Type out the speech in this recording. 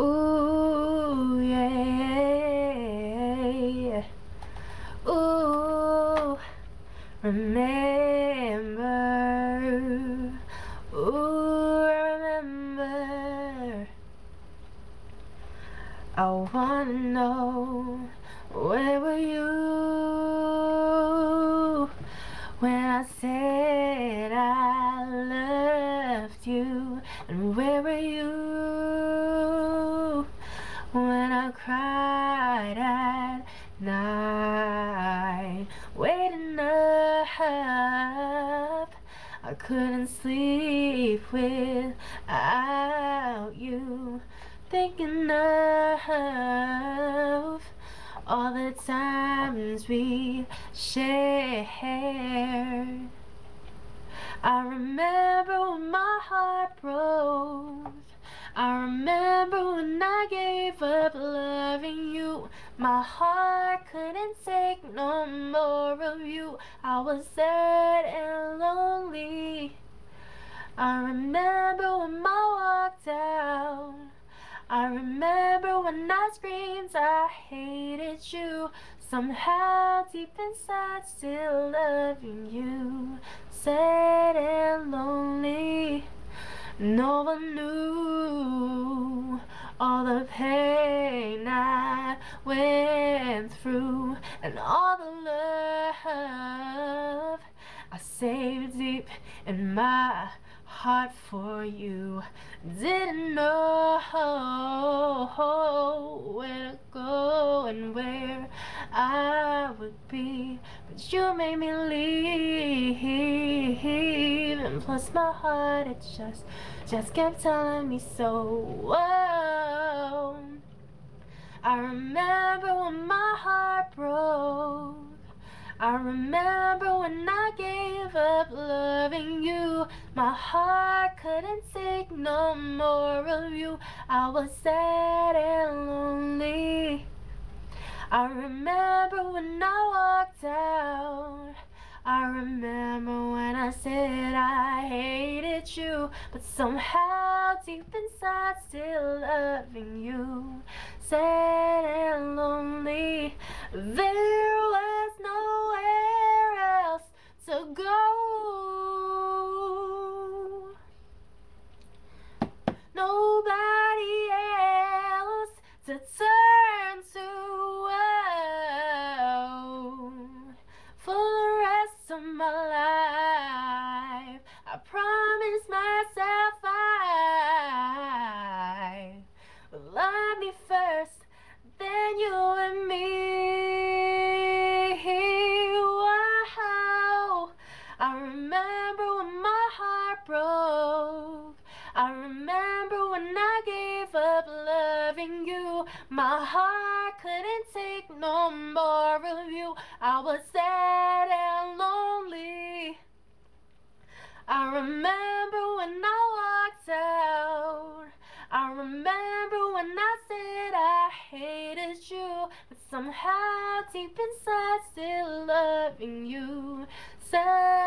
Ooh, yeah, Ooh, remember. Ooh, remember. I wanna know where were you when I said I loved you, and where were you? Cried at night, waiting up. I couldn't sleep without you thinking of all the times we shared. I remember when my heart broke. I remember when I gave up loving you. My heart couldn't take no more of you. I was sad and lonely. I remember when I walked out. I remember when I screamed I hated you Somehow deep inside still loving you Sad and lonely No one knew all the pain I went through And all the love I saved deep in my heart for you Didn't know where to go and where I would be But you made me leave And plus my heart it just, just kept telling me so Whoa. I remember when my heart broke. I remember when I gave up loving you. My heart couldn't take no more of you. I was sad and lonely. I remember when I walked out. I remember when I said I hated you But somehow deep inside still loving you. Sad There was nowhere else to go. Nobody else to gave up loving you. My heart couldn't take no more of you. I was sad and lonely. I remember when I walked out. I remember when I said I hated you. But somehow deep inside still loving you. Sad